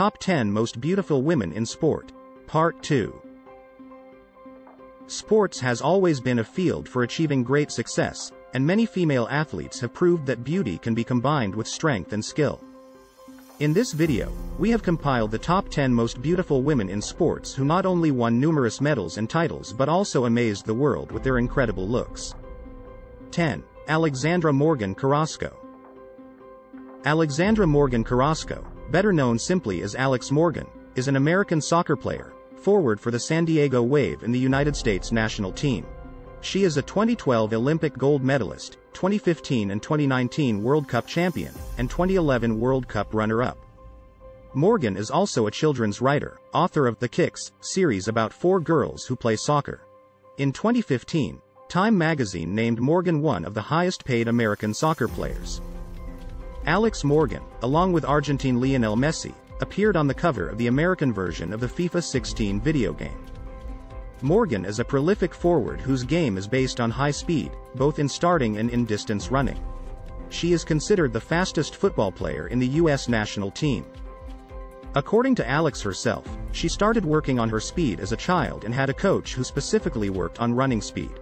top 10 most beautiful women in sport. Part 2. Sports has always been a field for achieving great success, and many female athletes have proved that beauty can be combined with strength and skill. In this video, we have compiled the top 10 most beautiful women in sports who not only won numerous medals and titles but also amazed the world with their incredible looks. 10. Alexandra Morgan Carrasco. Alexandra Morgan Carrasco, better known simply as Alex Morgan, is an American soccer player, forward for the San Diego Wave in the United States national team. She is a 2012 Olympic gold medalist, 2015 and 2019 World Cup champion, and 2011 World Cup runner-up. Morgan is also a children's writer, author of The Kicks series about four girls who play soccer. In 2015, Time magazine named Morgan one of the highest-paid American soccer players. Alex Morgan, along with Argentine Lionel Messi, appeared on the cover of the American version of the FIFA 16 video game. Morgan is a prolific forward whose game is based on high speed, both in starting and in distance running. She is considered the fastest football player in the U.S. national team. According to Alex herself, she started working on her speed as a child and had a coach who specifically worked on running speed.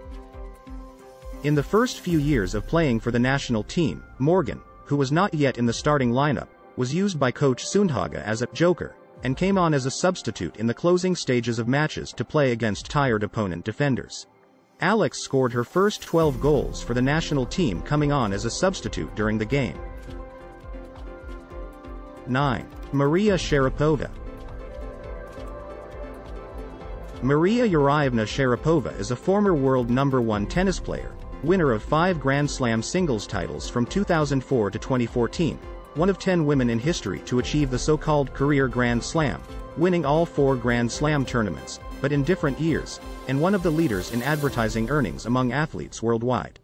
In the first few years of playing for the national team, Morgan, who was not yet in the starting lineup, was used by coach Sundhage as a joker, and came on as a substitute in the closing stages of matches to play against tired opponent defenders. Alex scored her first 12 goals for the national team coming on as a substitute during the game. 9. Maria Sharapova Maria Yuryevna Sharapova is a former world number one tennis player, winner of five Grand Slam singles titles from 2004 to 2014, one of 10 women in history to achieve the so-called career Grand Slam, winning all four Grand Slam tournaments, but in different years, and one of the leaders in advertising earnings among athletes worldwide.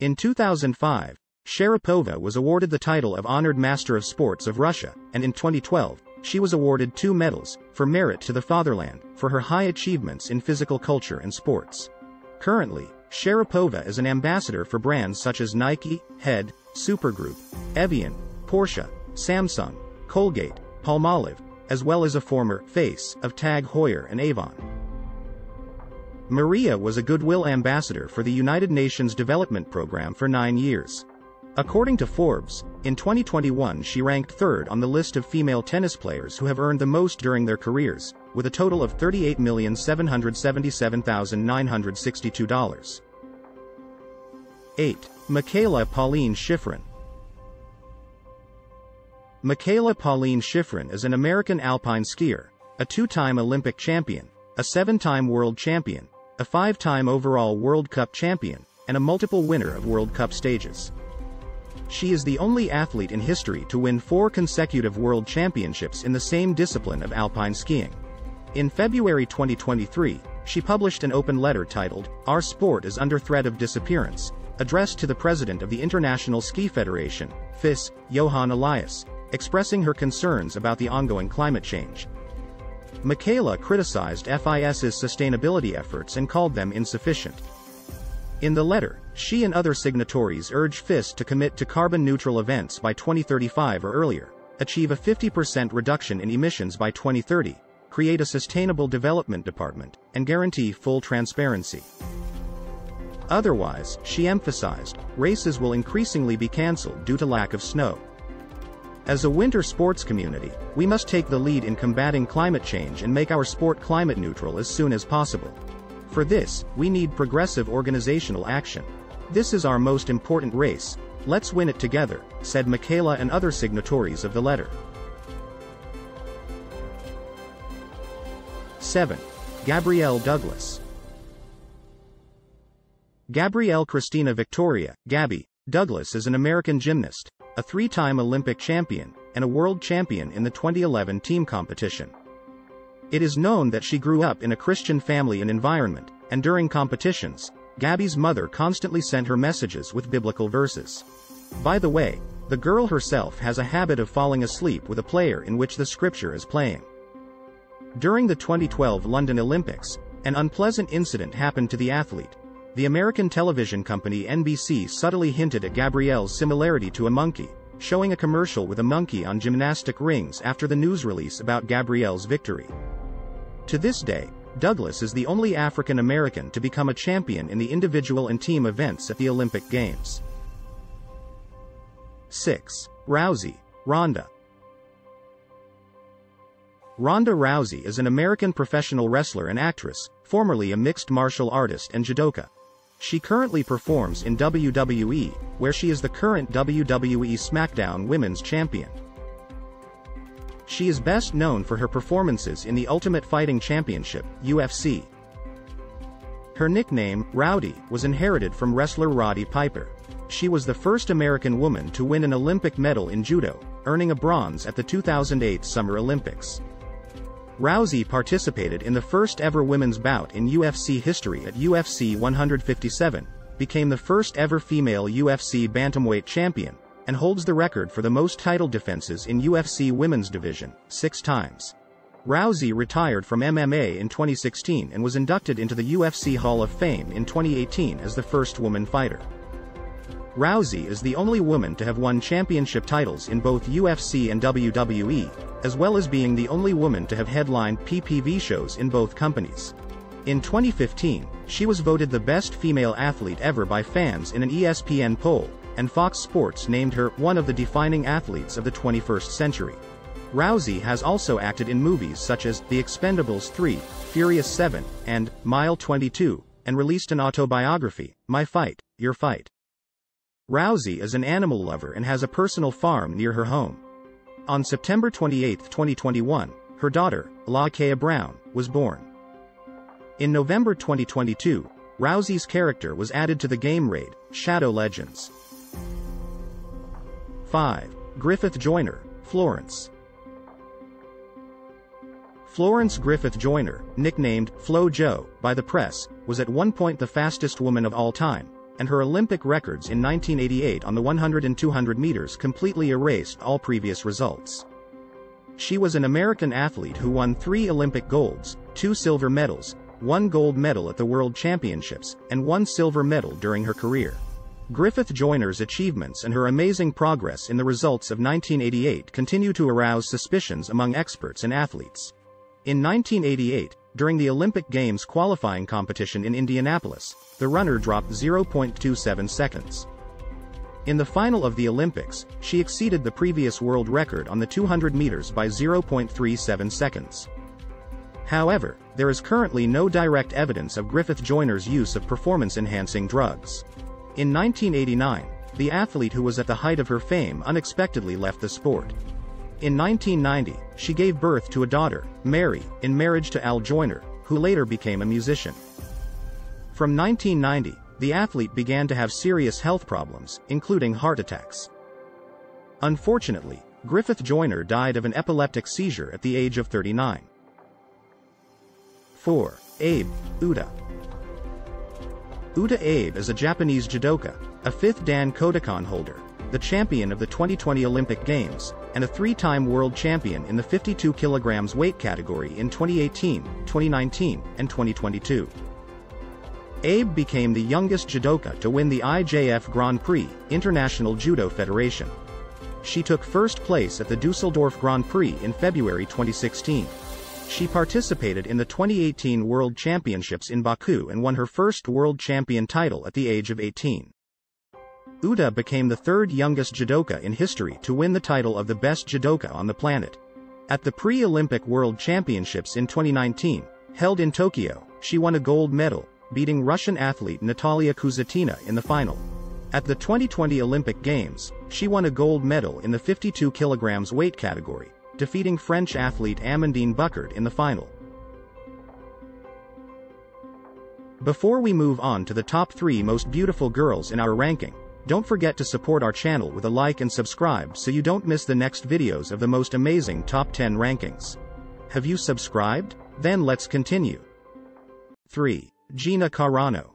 In 2005, Sharapova was awarded the title of Honored Master of Sports of Russia, and in 2012, she was awarded two medals, for merit to the fatherland, for her high achievements in physical culture and sports. Currently, Sharapova is an ambassador for brands such as Nike, Head, Supergoop, Evian, Porsche, Samsung, Colgate, Palmolive, as well as a former face of Tag Heuer and Avon. Maria was a goodwill ambassador for the United Nations Development Program for nine years. According to Forbes, in 2021 she ranked third on the list of female tennis players who have earned the most during their careers, with a total of $38,777,962. 8. Mikaela Pauline Shiffrin Mikaela Pauline Shiffrin is an American alpine skier, a two-time Olympic champion, a seven-time world champion, a five-time overall World Cup champion, and a multiple winner of World Cup stages. She is the only athlete in history to win four consecutive world championships in the same discipline of alpine skiing. In February 2023, she published an open letter titled, Our Sport is Under Threat of Disappearance, addressed to the president of the International Ski Federation, FIS, Johan Eliasch, expressing her concerns about the ongoing climate change. Mikaela criticized FIS's sustainability efforts and called them insufficient. In the letter, she and other signatories urge FIS to commit to carbon-neutral events by 2035 or earlier, achieve a 50% reduction in emissions by 2030, create a sustainable development department, and guarantee full transparency. Otherwise, she emphasized, races will increasingly be cancelled due to lack of snow. As a winter sports community, we must take the lead in combating climate change and make our sport climate neutral as soon as possible. For this, we need progressive organizational action. This is our most important race, let's win it together, said Mikaela and other signatories of the letter. 7. Gabrielle Douglas. Gabrielle Christina Victoria, Gabby, Douglas is an American gymnast, a three-time Olympic champion, and a world champion in the 2011 team competition. It is known that she grew up in a Christian family and environment, and during competitions, Gabby's mother constantly sent her messages with biblical verses. By the way, the girl herself has a habit of falling asleep with a player in which the scripture is playing. During the 2012 London Olympics, an unpleasant incident happened to the athlete. The American television company NBC subtly hinted at Gabrielle's similarity to a monkey, showing a commercial with a monkey on gymnastic rings after the news release about Gabrielle's victory. To this day, Douglas is the only African American to become a champion in the individual and team events at the Olympic Games. 6. Rousey, Ronda. Ronda Rousey is an American professional wrestler and actress, formerly a mixed martial artist and judoka. She currently performs in WWE, where she is the current WWE SmackDown Women's Champion. She is best known for her performances in the Ultimate Fighting Championship, UFC. Her nickname, Rowdy, was inherited from wrestler Roddy Piper. She was the first American woman to win an Olympic medal in judo, earning a bronze at the 2008 Summer Olympics. Rousey participated in the first ever women's bout in UFC history at UFC 157, became the first ever female UFC bantamweight champion, and holds the record for the most title defenses in UFC women's division, six times. Rousey retired from MMA in 2016 and was inducted into the UFC Hall of Fame in 2018 as the first woman fighter. Rousey is the only woman to have won championship titles in both UFC and WWE, as well as being the only woman to have headlined PPV shows in both companies. In 2015, she was voted the best female athlete ever by fans in an ESPN poll, and Fox Sports named her one of the defining athletes of the 21st century. Rousey has also acted in movies such as The Expendables 3, Furious 7, and Mile 22, and released an autobiography, My Fight, Your Fight. Rousey is an animal lover and has a personal farm near her home. On September 28, 2021, her daughter, La'akea Browne, was born. In November 2022, Rousey's character was added to the game raid, Shadow Legends. 5. Griffith Joyner, Florence. Florence Griffith Joyner, nicknamed Flo Jo by the press, was at one point the fastest woman of all time, and her Olympic records in 1988 on the 100 and 200 meters completely erased all previous results. She was an American athlete who won three Olympic golds, two silver medals, one gold medal at the World Championships, and one silver medal during her career. Griffith Joyner's achievements and her amazing progress in the results of 1988 continue to arouse suspicions among experts and athletes. In 1988, during the Olympic Games qualifying competition in Indianapolis, the runner dropped 0.27 seconds. In the final of the Olympics, she exceeded the previous world record on the 200 meters by 0.37 seconds. However, there is currently no direct evidence of Griffith Joyner's use of performance-enhancing drugs. In 1989, the athlete who was at the height of her fame unexpectedly left the sport. In 1990, she gave birth to a daughter, Mary, in marriage to Al Joyner, who later became a musician. From 1990, the athlete began to have serious health problems, including heart attacks. Unfortunately, Griffith Joyner died of an epileptic seizure at the age of 39. 4. Abe, Uta. Uta Abe is a Japanese judoka, a fifth Dan Kodokan holder, the champion of the 2020 Olympic Games, and a three-time world champion in the 52 kilograms weight category in 2018, 2019, and 2022. Abe became the youngest judoka to win the IJF Grand Prix, International Judo Federation. She took first place at the Dusseldorf Grand Prix in February 2016. She participated in the 2018 World Championships in Baku and won her first world champion title at the age of 18. Uta became the third youngest judoka in history to win the title of the best judoka on the planet. At the pre-Olympic World Championships in 2019, held in Tokyo, she won a gold medal, beating Russian athlete Natalia Kuziutina in the final. At the 2020 Olympic Games, she won a gold medal in the 52 kilograms weight category, defeating French athlete Amandine Buchard in the final. Before we move on to the top 3 most beautiful girls in our ranking, don't forget to support our channel with a like and subscribe so you don't miss the next videos of the most amazing top 10 rankings. Have you subscribed? Then let's continue. 3. Gina Carano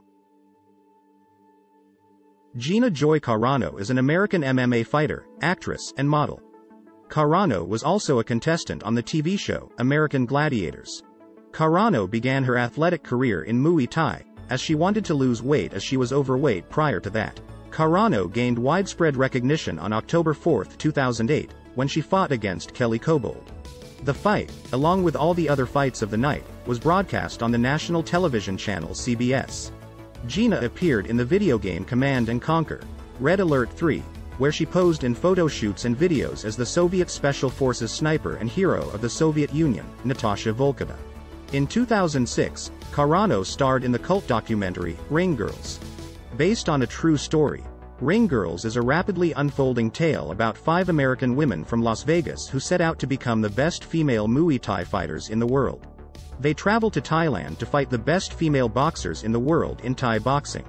Gina Joy Carano is an American MMA fighter, actress, and model. Carano was also a contestant on the TV show, American Gladiators. Carano began her athletic career in Muay Thai, as she wanted to lose weight as she was overweight prior to that. Carano gained widespread recognition on October 4, 2008, when she fought against Kelly Kobold. The fight, along with all the other fights of the night, was broadcast on the national television channel CBS. Gina appeared in the video game Command & Conquer, Red Alert 3, where she posed in photo shoots and videos as the Soviet Special Forces sniper and hero of the Soviet Union, Natasha Volkova. In 2006, Carano starred in the cult documentary, Ring Girls. Based on a true story, Ring Girls is a rapidly unfolding tale about five American women from Las Vegas who set out to become the best female Muay Thai fighters in the world. They travel to Thailand to fight the best female boxers in the world in Thai boxing.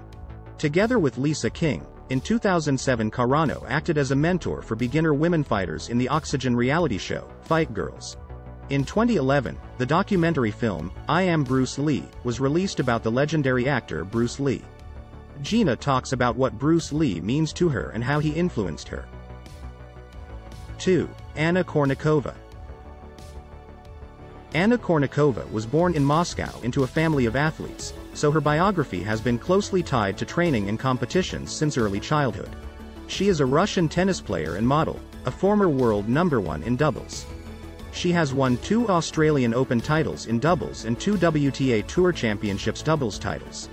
Together with Lisa King, in 2007 Carano acted as a mentor for beginner women fighters in the Oxygen reality show, Fight Girls. In 2011, the documentary film, I Am Bruce Lee, was released about the legendary actor Bruce Lee. Gina talks about what Bruce Lee means to her and how he influenced her. 2. Anna Kournikova Anna Kournikova was born in Moscow into a family of athletes, so her biography has been closely tied to training and competitions since early childhood. She is a Russian tennis player and model, a former world number one in doubles. She has won two Australian Open titles in doubles and two WTA Tour Championships doubles titles.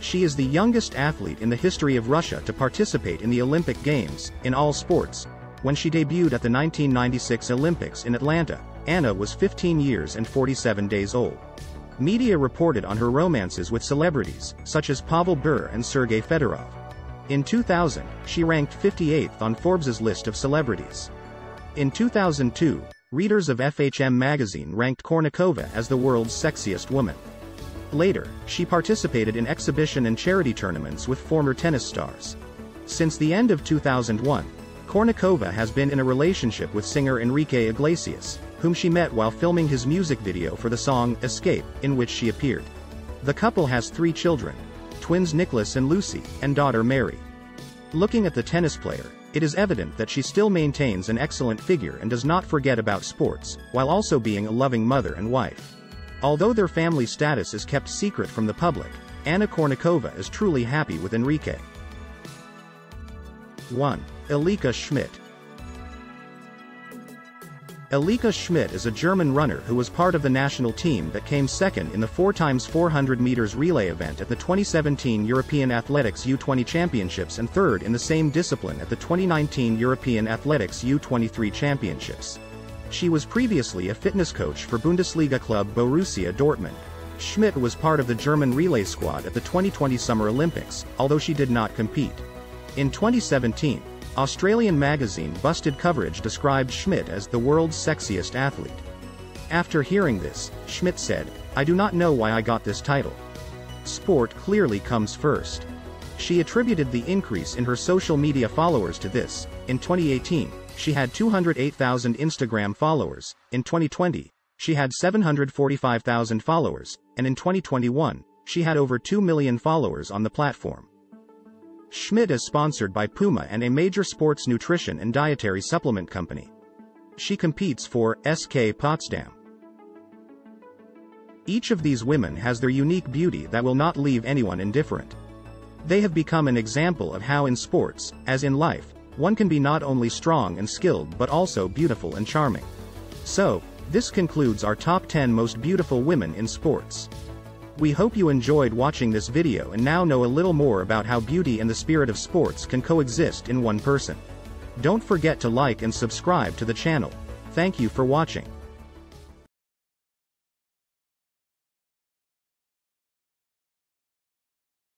She is the youngest athlete in the history of Russia to participate in the Olympic Games, in all sports. When she debuted at the 1996 Olympics in Atlanta, Anna was 15 years and 47 days old. Media reported on her romances with celebrities, such as Pavel Bure and Sergei Fedorov. In 2000, she ranked 58th on Forbes's list of celebrities. In 2002, readers of FHM magazine ranked Kournikova as the world's sexiest woman. Later, she participated in exhibition and charity tournaments with former tennis stars. Since the end of 2001, Kournikova has been in a relationship with singer Enrique Iglesias, whom she met while filming his music video for the song Escape, in which she appeared. The couple has three children, twins Nicholas and Lucy, and daughter Mary. Looking at the tennis player, it is evident that she still maintains an excellent figure and does not forget about sports, while also being a loving mother and wife. Although their family status is kept secret from the public, Anna Kournikova is truly happy with Enrique. 1. Alica Schmidt Alica Schmidt is a German runner who was part of the national team that came second in the 4x400 meters relay event at the 2017 European Athletics U20 Championships and third in the same discipline at the 2019 European Athletics U23 Championships. She was previously a fitness coach for Bundesliga club Borussia Dortmund. Schmidt was part of the German relay squad at the 2020 Summer Olympics, although she did not compete. In 2017, Australian magazine Busted Coverage described Schmidt as the world's sexiest athlete. After hearing this, Schmidt said, I do not know why I got this title. Sport clearly comes first. She attributed the increase in her social media followers to this. In 2018, she had 208,000 Instagram followers, in 2020, she had 745,000 followers, and in 2021, she had over 2 million followers on the platform. Schmidt is sponsored by Puma and a major sports nutrition and dietary supplement company. She competes for SK Potsdam. Each of these women has their unique beauty that will not leave anyone indifferent. They have become an example of how in sports, as in life, one can be not only strong and skilled but also beautiful and charming. So, this concludes our top 10 most beautiful women in sports. We hope you enjoyed watching this video and now know a little more about how beauty and the spirit of sports can coexist in one person. Don't forget to like and subscribe to the channel. Thank you for watching.